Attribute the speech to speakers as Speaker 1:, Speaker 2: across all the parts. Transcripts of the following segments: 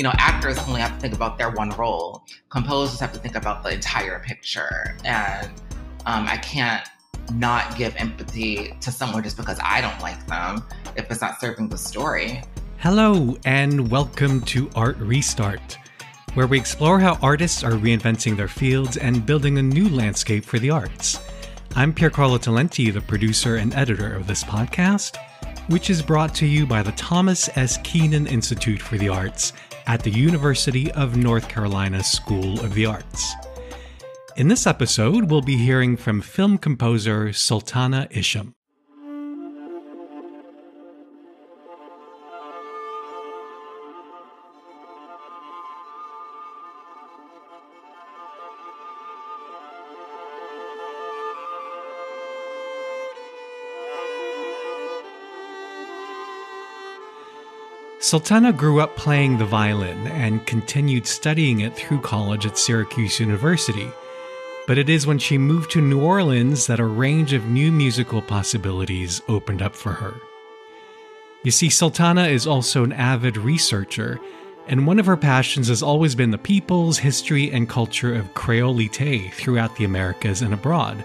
Speaker 1: you know, actors only have to think about their one role. Composers have to think about the entire picture. And um, I can't not give empathy to someone just because I don't like them if it's not serving the story.
Speaker 2: Hello, and welcome to Art Restart, where we explore how artists are reinventing their fields and building a new landscape for the arts. I'm Piercarlo Talenti, the producer and editor of this podcast, which is brought to you by the Thomas S. Kenan Institute for the Arts at the University of North Carolina School of the Arts. In this episode, we'll be hearing from film composer Sultana Isham. Sultana grew up playing the violin and continued studying it through college at Syracuse University. But it is when she moved to New Orleans that a range of new musical possibilities opened up for her. You see, Sultana is also an avid researcher, and one of her passions has always been the peoples, history, and culture of Creolite throughout the Americas and abroad,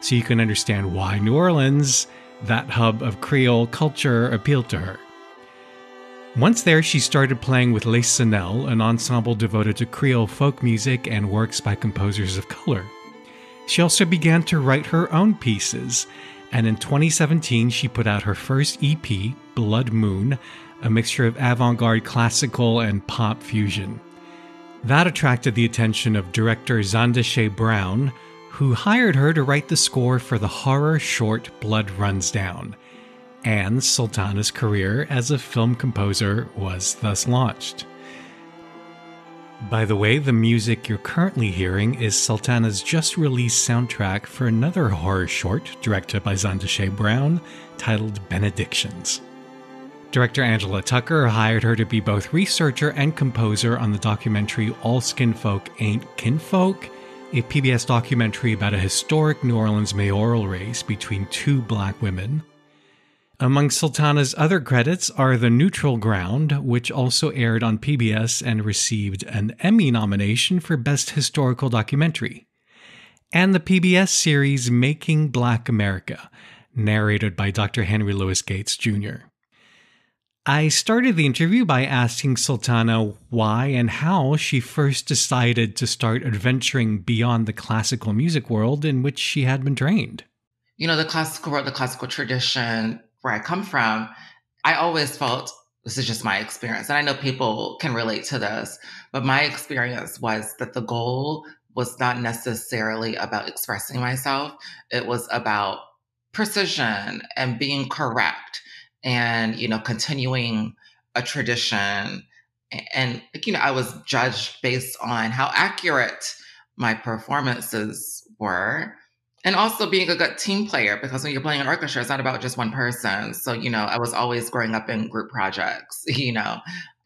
Speaker 2: so you can understand why New Orleans, that hub of Creole culture, appealed to her. Once there, she started playing with Les Cenelles, an ensemble devoted to Creole folk music and works by composers of color. She also began to write her own pieces, and in 2017 she put out her first EP, Blood Moon, a mixture of avant garde classical and pop fusion. That attracted the attention of director Zandashé Brown, who hired her to write the score for the horror short Blood Runs Down and Sultana's career as a film composer was thus launched. By the way, the music you're currently hearing is Sultana's just released soundtrack for another horror short directed by Zandashé Brown titled Benedictions. Director Angela Tucker hired her to be both researcher and composer on the documentary All Skinfolk Ain't Kinfolk, a PBS documentary about a historic New Orleans mayoral race between two black women. Among Sultana's other credits are The Neutral Ground, which also aired on PBS and received an Emmy nomination for Best Historical Documentary, and the PBS series Making Black America, narrated by Dr. Henry Louis Gates Jr. I started the interview by asking Sultana why and how she first decided to start adventuring beyond the classical music world in which she had been trained.
Speaker 1: You know, the classical world, the classical tradition where I come from, I always felt this is just my experience. And I know people can relate to this, but my experience was that the goal was not necessarily about expressing myself, it was about precision and being correct and, you know, continuing a tradition. And, you know, I was judged based on how accurate my performances were and also being a good team player because when you're playing an orchestra it's not about just one person. So you know i was always growing up in group projects you know.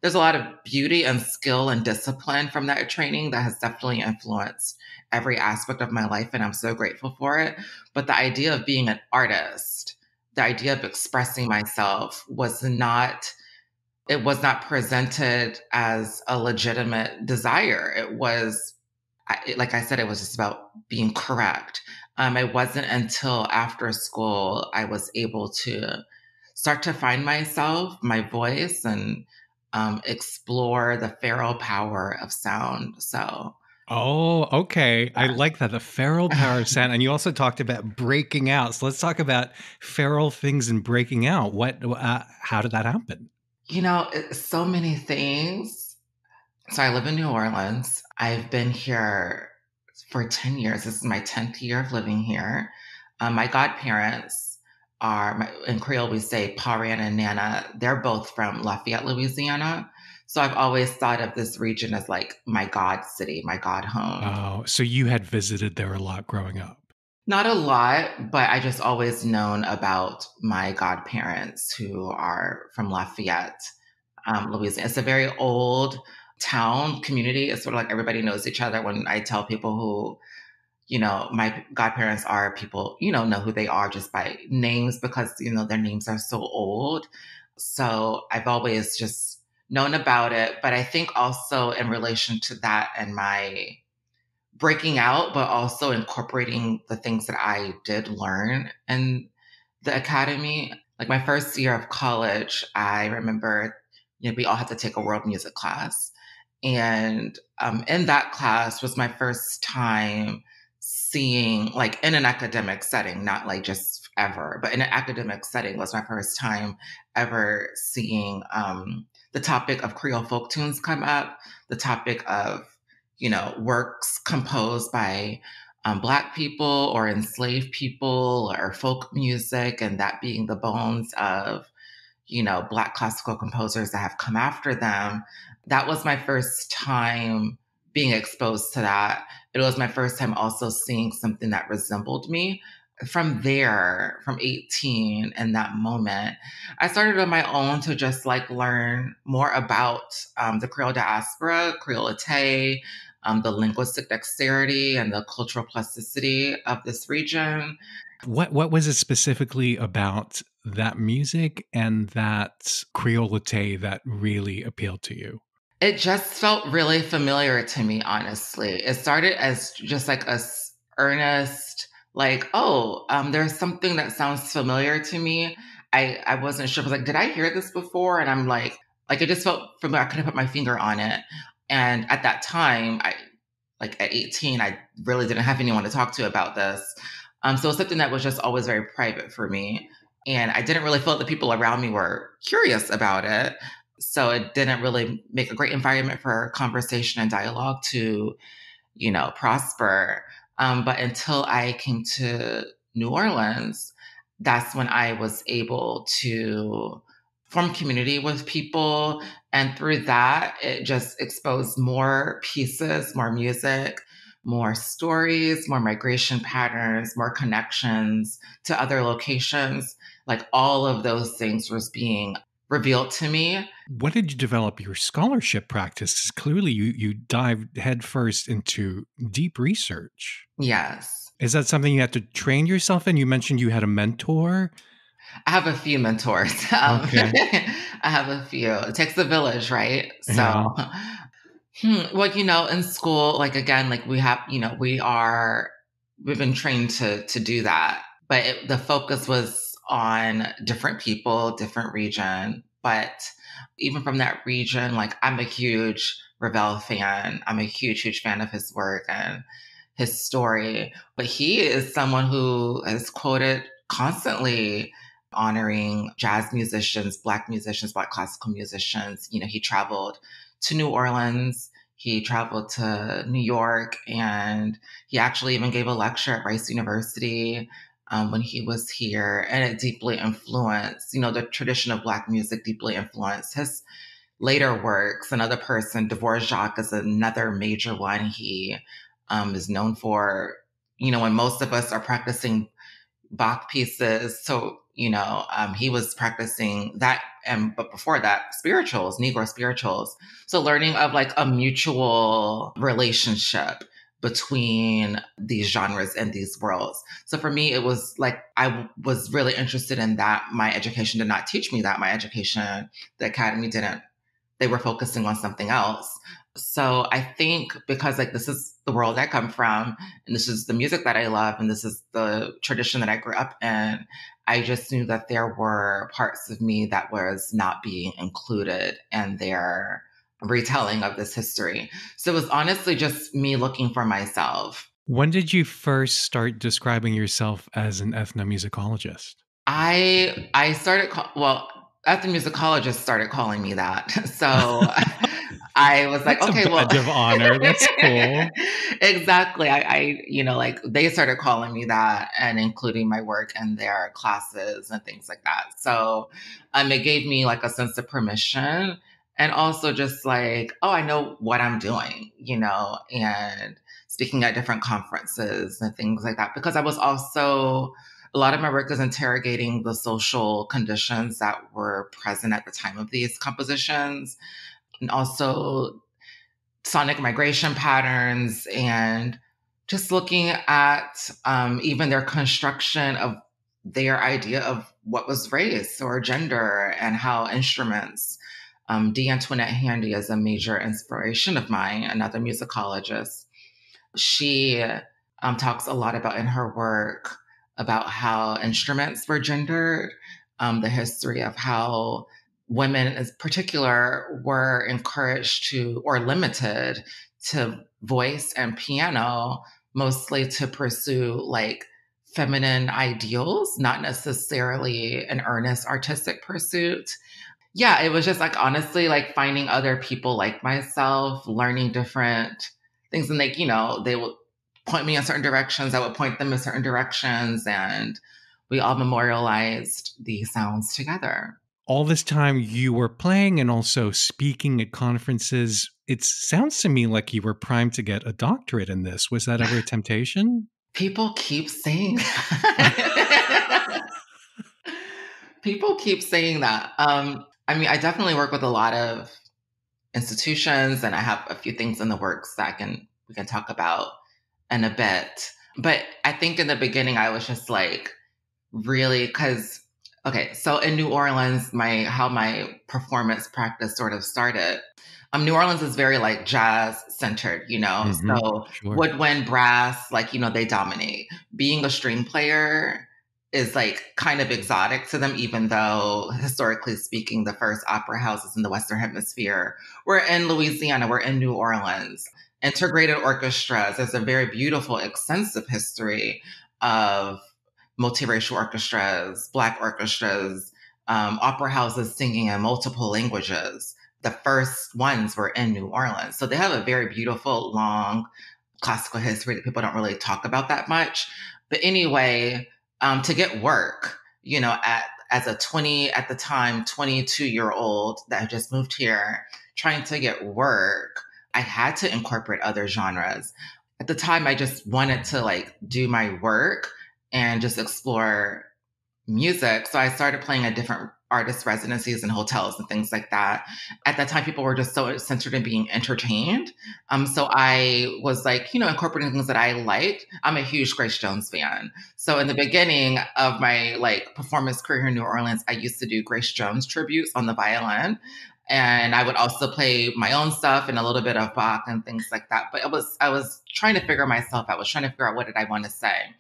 Speaker 1: There's a lot of beauty and skill and discipline from that training that has definitely influenced every aspect of my life and i'm so grateful for it. But the idea of being an artist the idea of expressing myself was not it was not presented as a legitimate desire. It was like i said it was just about being correct um, it wasn't until after school I was able to start to find myself, my voice, and um, explore the feral power of sound. So,
Speaker 2: Oh, okay. I like that. The feral power of sound. And you also talked about breaking out. So let's talk about feral things and breaking out. What, uh, how did that happen?
Speaker 1: You know, so many things. So I live in New Orleans. I've been here for 10 years. This is my 10th year of living here. Um, my godparents are, my, in Creole, we say Paran and Nana. They're both from Lafayette, Louisiana. So I've always thought of this region as like my God city, my God home.
Speaker 2: Oh, so you had visited there a lot growing up?
Speaker 1: Not a lot, but I just always known about my godparents who are from Lafayette, um, Louisiana. It's a very old, town community is sort of like everybody knows each other. When I tell people who, you know, my godparents are people, you know, know who they are just by names because, you know, their names are so old. So I've always just known about it, but I think also in relation to that and my breaking out, but also incorporating the things that I did learn in the academy. Like my first year of college, I remember, you know, we all had to take a world music class. And um, in that class was my first time seeing, like in an academic setting, not like just ever, but in an academic setting was my first time ever seeing um, the topic of Creole folk tunes come up, the topic of, you know, works composed by um, Black people or enslaved people or folk music, and that being the bones of, you know, Black classical composers that have come after them. That was my first time being exposed to that. It was my first time also seeing something that resembled me from there, from 18 in that moment, I started on my own to just like learn more about um, the Creole diaspora, Creolite, um, the linguistic dexterity and the cultural plasticity of this region.
Speaker 2: What what was it specifically about that music and that Creolite that really appealed to you?
Speaker 1: It just felt really familiar to me, honestly. It started as just like a earnest like, oh, um, there's something that sounds familiar to me. I, I wasn't sure. I was like, did I hear this before? And I'm like, like it just felt familiar. I couldn't put my finger on it. And at that time, I like at 18, I really didn't have anyone to talk to about this. Um, so it was something that was just always very private for me. And I didn't really feel that the people around me were curious about it. So it didn't really make a great environment for conversation and dialogue to, you know, prosper. Um, but until I came to New Orleans, that's when I was able to form community with people. And through that, it just exposed more pieces, more music, more stories, more migration patterns, more connections to other locations. Like all of those things was being revealed to me.
Speaker 2: What did you develop your scholarship practice? Clearly, you you dived headfirst into deep research.
Speaker 1: Yes.
Speaker 2: Is that something you had to train yourself in? You mentioned you had a mentor.
Speaker 1: I have a few mentors. Um, okay. I have a few. It takes a village, right? So, yeah. hmm, well, you know, in school, like again, like we have, you know, we are, we've been trained to to do that, but it, the focus was on different people, different region. But even from that region, like I'm a huge Ravel fan. I'm a huge, huge fan of his work and his story. But he is someone who is quoted constantly honoring jazz musicians, Black musicians, Black classical musicians. You know, he traveled to New Orleans. He traveled to New York and he actually even gave a lecture at Rice University um, when he was here, and it deeply influenced, you know, the tradition of Black music deeply influenced his later works. Another person, Dvorak, is another major one. He um, is known for, you know, when most of us are practicing Bach pieces. So, you know, um, he was practicing that, and but before that, spirituals, Negro spirituals. So, learning of like a mutual relationship between these genres and these worlds. So for me, it was like I was really interested in that. My education did not teach me that. My education, the academy didn't, they were focusing on something else. So I think because like this is the world I come from and this is the music that I love and this is the tradition that I grew up in, I just knew that there were parts of me that was not being included in their retelling of this history. So it was honestly just me looking for myself.
Speaker 2: When did you first start describing yourself as an ethnomusicologist?
Speaker 1: I I started call, well, ethnomusicologists started calling me that. So I was like,
Speaker 2: That's
Speaker 1: okay,
Speaker 2: a badge
Speaker 1: well,
Speaker 2: of honor. That's cool.
Speaker 1: exactly. I, I, you know, like they started calling me that and including my work in their classes and things like that. So um, it gave me like a sense of permission and also just like, oh, I know what I'm doing, you know, and speaking at different conferences and things like that. Because I was also, a lot of my work is interrogating the social conditions that were present at the time of these compositions, and also sonic migration patterns, and just looking at um, even their construction of their idea of what was race or gender and how instruments Um. Antoinette Handy is a major inspiration of mine, another musicologist. She um, talks a lot about in her work about how instruments were gendered, um, the history of how women in particular were encouraged to or limited to voice and piano mostly to pursue like feminine ideals not necessarily an earnest artistic pursuit yeah it was just like honestly like finding other people like myself learning different things and like you know they would point me in certain directions i would point them in certain directions and we all memorialized these sounds together
Speaker 2: all this time you were playing and also speaking at conferences. It sounds to me like you were primed to get a doctorate in this. Was that ever a temptation?
Speaker 1: People keep saying People keep saying that. Um, I mean, I definitely work with a lot of institutions and I have a few things in the works that I can we can talk about in a bit. But I think in the beginning I was just like really because Okay, so in New Orleans, my how my performance practice sort of started. Um, New Orleans is very like jazz centered, you know. Mm-hmm, so sure. woodwind, brass, like you know, they dominate. Being a string player is like kind of exotic to them, even though historically speaking, the first opera houses in the Western Hemisphere were in Louisiana, we're in New Orleans. Integrated orchestras. There's a very beautiful, extensive history of multiracial orchestras, Black orchestras, um, opera houses singing in multiple languages. The first ones were in New Orleans. So they have a very beautiful, long classical history that people don't really talk about that much. But anyway, um, to get work, you know, at as a 20 at the time 22 year old that had just moved here trying to get work i had to incorporate other genres at the time i just wanted to like do my work and just explore music. So I started playing a different artist residencies and hotels and things like that. At that time, people were just so centered in being entertained. Um, so I was like, you know, incorporating things that I liked. I'm a huge Grace Jones fan. So in the beginning of my like performance career in New Orleans, I used to do Grace Jones tributes on the violin. And I would also play my own stuff and a little bit of Bach and things like that. But it was I was trying to figure myself out. I was trying to figure out what did I want to say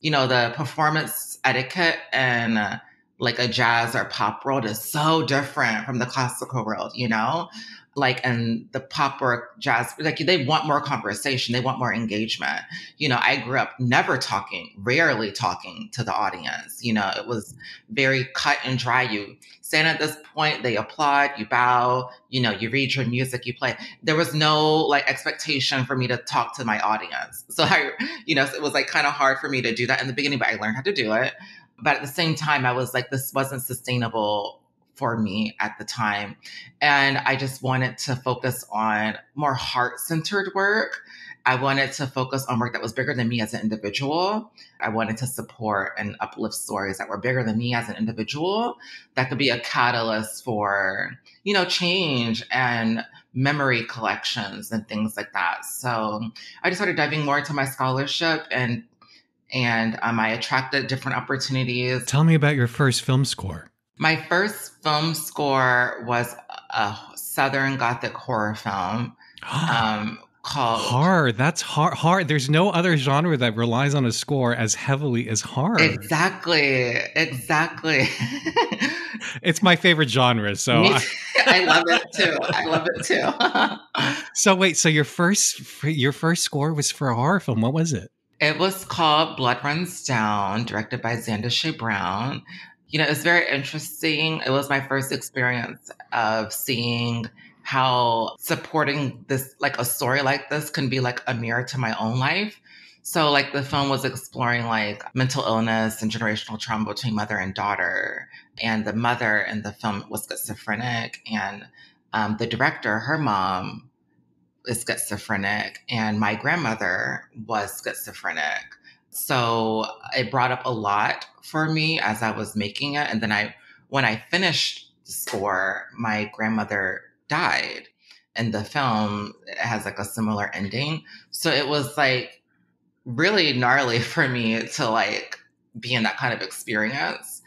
Speaker 1: you know, the performance etiquette and uh, like a jazz or pop world is so different from the classical world, you know? Like, and the pop or jazz, like they want more conversation, they want more engagement. You know, I grew up never talking, rarely talking to the audience. You know, it was very cut and dry. You stand at this point, they applaud, you bow, you know, you read your music, you play. There was no like expectation for me to talk to my audience. So I, you know, it was like kind of hard for me to do that in the beginning, but I learned how to do it. But at the same time, I was like, this wasn't sustainable for me at the time. And I just wanted to focus on more heart centered work. I wanted to focus on work that was bigger than me as an individual. I wanted to support and uplift stories that were bigger than me as an individual that could be a catalyst for, you know, change and memory collections and things like that. So I just started diving more into my scholarship and and um, I attracted different opportunities.
Speaker 2: Tell me about your first film score.
Speaker 1: My first film score was a Southern Gothic horror film um, called
Speaker 2: horror. That's hard. Hard. There's no other genre that relies on a score as heavily as horror.
Speaker 1: Exactly. Exactly.
Speaker 2: it's my favorite genre. So
Speaker 1: I, I love it too. I love it too.
Speaker 2: so wait. So your first your first score was for a horror film. What was it?
Speaker 1: It was called Blood Runs Down, directed by Zandashé Brown. You know, it's very interesting. It was my first experience of seeing how supporting this, like a story like this, can be like a mirror to my own life. So, like, the film was exploring like mental illness and generational trauma between mother and daughter. And the mother in the film was schizophrenic, and um, the director, her mom, is schizophrenic and my grandmother was schizophrenic. So it brought up a lot for me as I was making it. And then I, when I finished the score, my grandmother died. And the film has like a similar ending. So it was like really gnarly for me to like be in that kind of experience.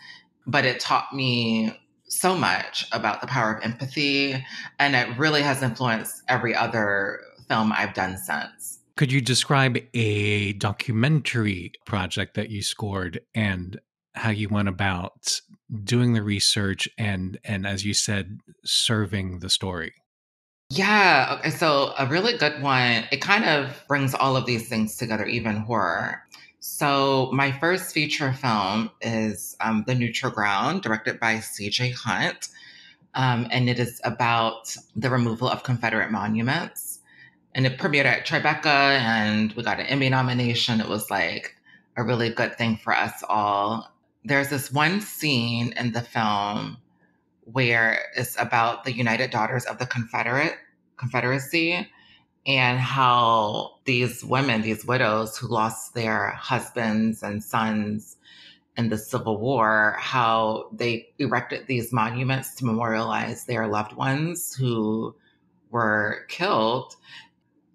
Speaker 1: But it taught me so much about the power of empathy, and it really has influenced every other film I've done since.
Speaker 2: Could you describe a documentary project that you scored and how you went about doing the research and and as you said serving the story?
Speaker 1: Yeah, okay, so a really good one. It kind of brings all of these things together, even horror. So my first feature film is um, The Neutral Ground, directed by C.J. Hunt. Um, and it is about the removal of Confederate monuments. And it premiered at Tribeca, and we got an Emmy nomination. It was like a really good thing for us all. There's this one scene in the film where it's about the United Daughters of the Confederate Confederacy and how these women, these widows who lost their husbands and sons in the Civil War, how they erected these monuments to memorialize their loved ones who were killed.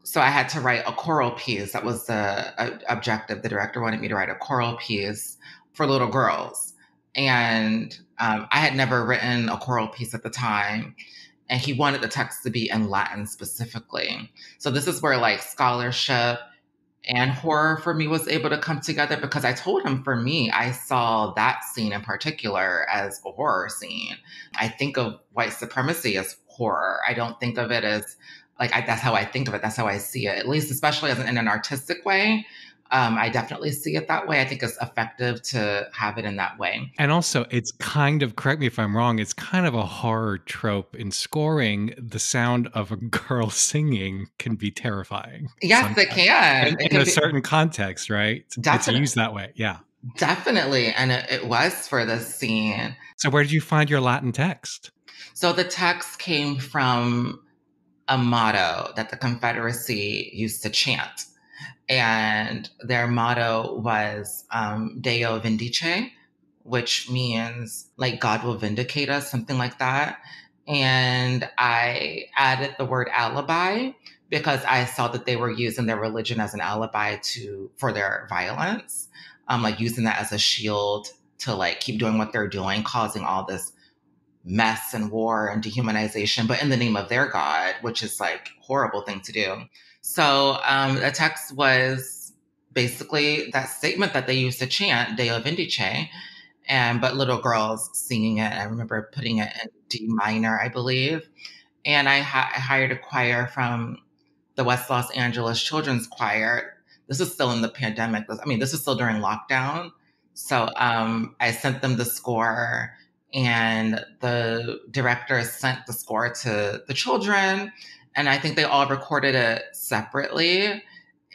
Speaker 1: So I had to write a choral piece. That was the objective. The director wanted me to write a choral piece for little girls. And um, I had never written a choral piece at the time and he wanted the text to be in Latin specifically. So this is where like scholarship and horror for me was able to come together because I told him for me, I saw that scene in particular as a horror scene. I think of white supremacy as horror. I don't think of it as like I, that's how I think of it. That's how I see it, at least, especially as an, in an artistic way. Um, I definitely see it that way. I think it's effective to have it in that way.
Speaker 2: And also, it's kind of, correct me if I'm wrong, it's kind of a horror trope in scoring. The sound of a girl singing can be terrifying.
Speaker 1: Yes, sometimes. it can.
Speaker 2: In,
Speaker 1: it
Speaker 2: in a be, certain context, right? Definitely. It's used that way. Yeah.
Speaker 1: Definitely. And it, it was for the scene.
Speaker 2: So, where did you find your Latin text?
Speaker 1: So, the text came from a motto that the Confederacy used to chant and their motto was um, Deo Vindice, which means like God will vindicate us, something like that. And I added the word alibi because I saw that they were using their religion as an alibi to for their violence, um, like using that as a shield to like keep doing what they're doing, causing all this mess and war and dehumanization, but in the name of their God, which is like horrible thing to do. So um, the text was basically that statement that they used to chant Deo Vindice, and but little girls singing it. I remember putting it in D minor, I believe. And I, ha- I hired a choir from the West Los Angeles Children's Choir. This is still in the pandemic. I mean, this is still during lockdown. So um, I sent them the score, and the director sent the score to the children and I think they all recorded it separately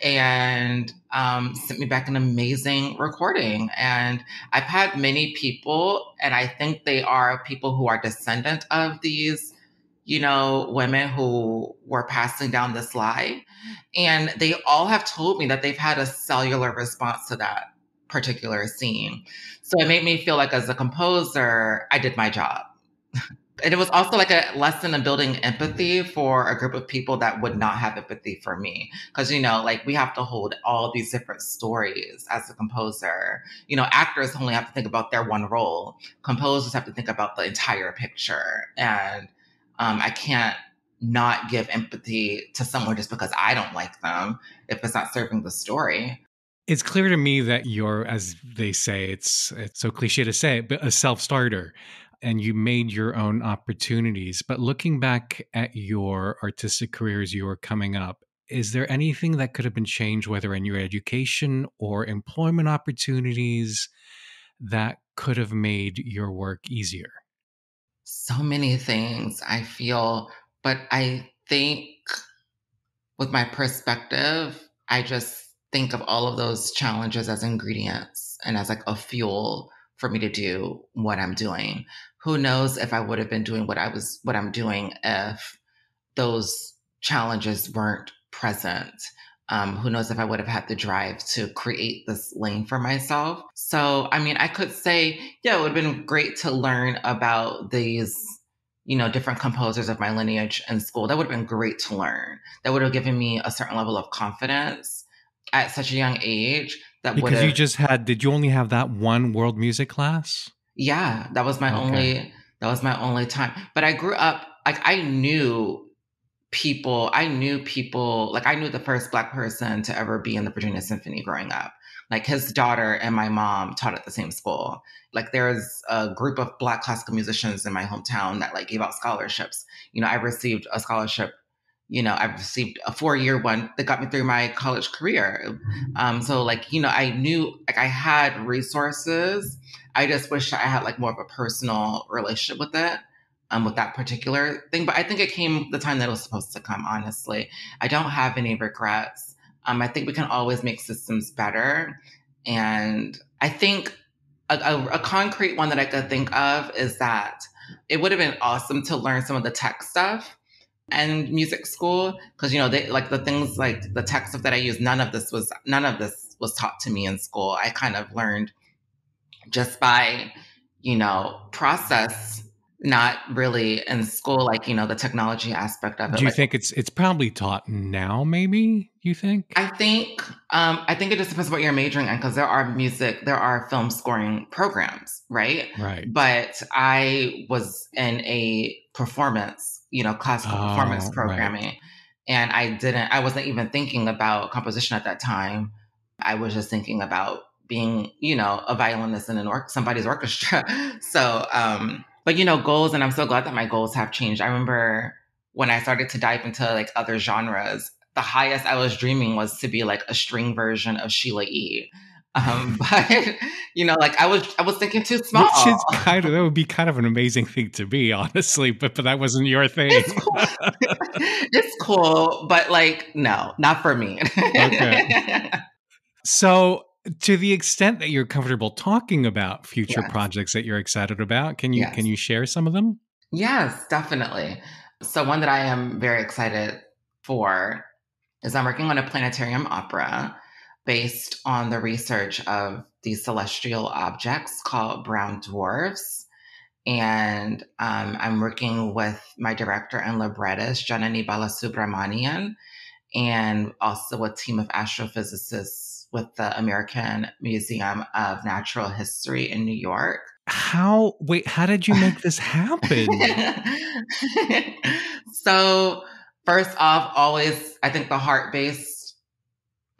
Speaker 1: and um, sent me back an amazing recording. And I've had many people, and I think they are people who are descendant of these, you know, women who were passing down this lie. And they all have told me that they've had a cellular response to that particular scene. So it made me feel like as a composer, I did my job. and it was also like a lesson in building empathy for a group of people that would not have empathy for me. Because you know like we have to hold all these different stories as a composer. You know actors only have to think about their one role. Composers have to think about the entire picture. And um, i can't not give empathy to someone just because i don't like them if it's not serving the story.
Speaker 2: It's clear to me that you're as they say it's it's so cliche to say but a self-starter and you made your own opportunities. But looking back at your artistic career as you were coming up, is there anything that could have been changed, whether in your education or employment opportunities, that could have made your work easier?
Speaker 1: So many things I feel, but I think with my perspective, I just think of all of those challenges as ingredients and as like a fuel for me to do what I'm doing who knows if I would have been doing what I was what I'm doing if those challenges weren't present. Um, who knows if I would have had the drive to create this lane for myself. So, I mean, I could say, yeah, it would have been great to learn about these, you know, different composers of my lineage in school. That would have been great to learn. That would have given me a certain level of confidence at such a young age. That
Speaker 2: because you just had, did you only have that one world music class?
Speaker 1: Yeah, that was my okay. only That was my only time. But I grew up like I knew people, I knew people, like I knew the first black person to ever be in the Virginia Symphony growing up. Like his daughter and my mom taught at the same school. Like there's a group of black classical musicians in my hometown that like gave out scholarships. You know, I received a scholarship you know, I've received a four year one that got me through my college career. Um, so like, you know, I knew like I had resources. I just wish I had like more of a personal relationship with it, um, with that particular thing. But I think it came the time that it was supposed to come, honestly. I don't have any regrets. Um, I think we can always make systems better. And I think a, a, a concrete one that I could think of is that it would have been awesome to learn some of the tech stuff and music school because you know they like the things like the tech stuff that I use. None of this was none of this was taught to me in school. I kind of learned just by you know process not really in school like you know the technology aspect of it
Speaker 2: do you
Speaker 1: like,
Speaker 2: think it's it's probably taught now maybe you think
Speaker 1: i think um i think it just depends what you're majoring in because there are music there are film scoring programs right
Speaker 2: right
Speaker 1: but i was in a performance you know classical oh, performance programming right. and i didn't i wasn't even thinking about composition at that time i was just thinking about being you know a violinist in an or- somebody's orchestra so um but you know, goals, and I'm so glad that my goals have changed. I remember when I started to dive into like other genres, the highest I was dreaming was to be like a string version of Sheila E. Um, but you know, like I was, I was thinking too small.
Speaker 2: Which is kind of that would be kind of an amazing thing to be, honestly. But but that wasn't your thing.
Speaker 1: It's cool, it's cool but like no, not for me. okay.
Speaker 2: So to the extent that you're comfortable talking about future yes. projects that you're excited about, can you yes. can you share some of them?
Speaker 1: Yes, definitely. So one that I am very excited for is I'm working on a planetarium opera based on the research of these celestial objects called brown dwarfs. And um, I'm working with my director and librettist, Janani Balasubramanian, and also a team of astrophysicists with the American Museum of Natural History in New York.
Speaker 2: How, wait, how did you make this happen?
Speaker 1: so, first off, always, I think the heart based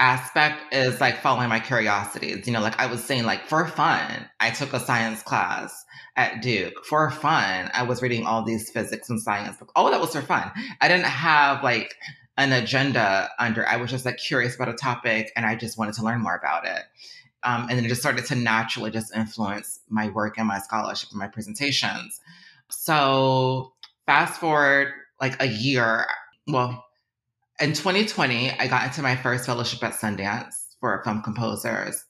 Speaker 1: aspect is like following my curiosities. You know, like I was saying, like for fun, I took a science class at Duke. For fun, I was reading all these physics and science books. All that was for fun. I didn't have like an agenda under. I was just like curious about a topic and I just wanted to learn more about it. Um, and then it just started to naturally just influence my work and my scholarship and my presentations. So fast forward like a year, well, in 2020, I got into my first fellowship at Sundance for film composers.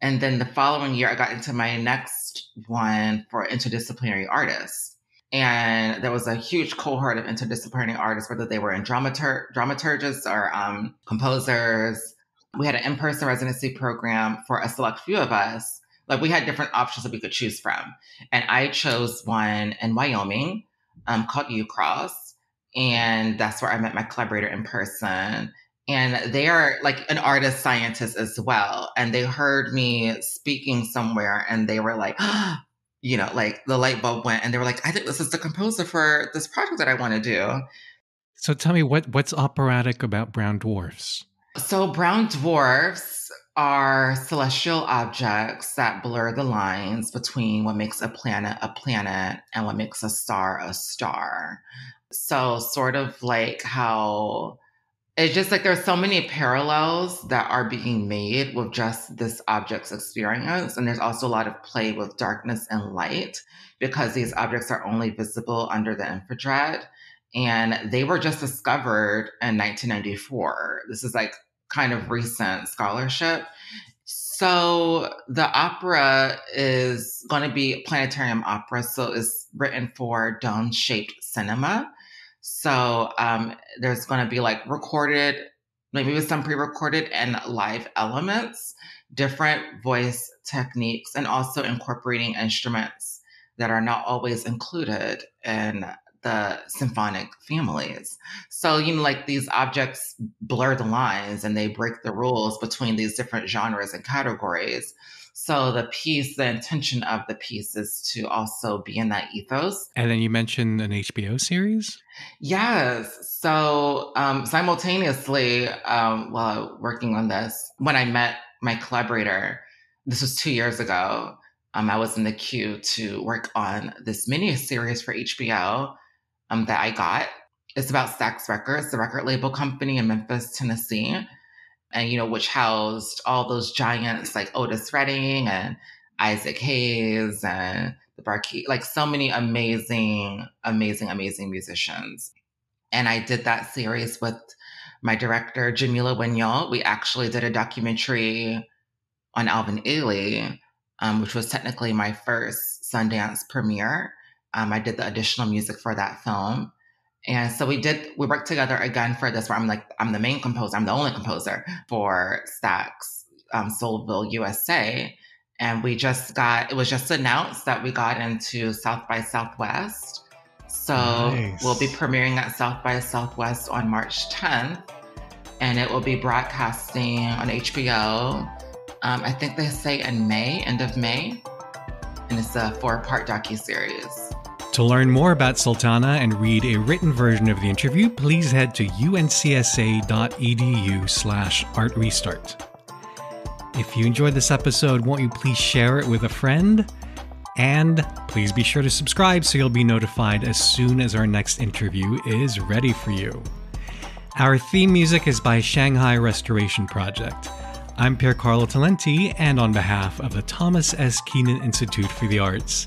Speaker 1: And then the following year, I got into my next one for interdisciplinary artists. And there was a huge cohort of interdisciplinary artists, whether they were in dramatur- dramaturgists or um, composers. We had an in person residency program for a select few of us. Like we had different options that we could choose from. And I chose one in Wyoming um, called UCross. And that's where I met my collaborator in person. And they are like an artist scientist as well. And they heard me speaking somewhere and they were like, you know, like the light bulb went and they were like, I think this is the composer for this project that I want to do.
Speaker 2: So tell me what what's operatic about brown dwarfs?
Speaker 1: So brown dwarfs are celestial objects that blur the lines between what makes a planet a planet and what makes a star a star. So sort of like how it's just like there's so many parallels that are being made with just this object's experience. And there's also a lot of play with darkness and light because these objects are only visible under the infrared. And they were just discovered in 1994. This is like kind of recent scholarship. So the opera is going to be planetarium opera. So it's written for dome shaped cinema. So um, there's going to be like recorded, maybe with some pre recorded and live elements, different voice techniques, and also incorporating instruments that are not always included in the symphonic families. So, you know, like these objects blur the lines and they break the rules between these different genres and categories. So the piece, the intention of the piece is to also be in that ethos.
Speaker 2: And then you mentioned an HBO series?
Speaker 1: Yes. So um, simultaneously, um, while working on this, when I met my collaborator, this was two years ago, um, I was in the queue to work on this mini series for HBO um, that I got. It's about Stax Records, the record label company in Memphis, Tennessee and you know, which housed all those giants like Otis Redding and Isaac Hayes and the Bar-Kays, like so many amazing, amazing, amazing musicians. And I did that series with my director, Jamila Wignot. We actually did a documentary on Alvin Ailey, um, which was technically my first Sundance premiere. Um, I did the additional music for that film. And so we did, we worked together again for this where I'm like, I'm the main composer, I'm the only composer for Stax um, Soulville, USA. And we just got, it was just announced that we got into South by Southwest. So nice. we'll be premiering at South by Southwest on March 10th. And it will be broadcasting on HBO. Um, I think they say in May, end of May. And it's a four part docu series.
Speaker 2: To learn more about Sultana and read a written version of the interview, please head to uncsa.edu slash artrestart. If you enjoyed this episode, won't you please share it with a friend? And please be sure to subscribe so you'll be notified as soon as our next interview is ready for you. Our theme music is by Shanghai Restoration Project. I'm Piercarlo Talenti, and on behalf of the Thomas S. Kenan Institute for the Arts,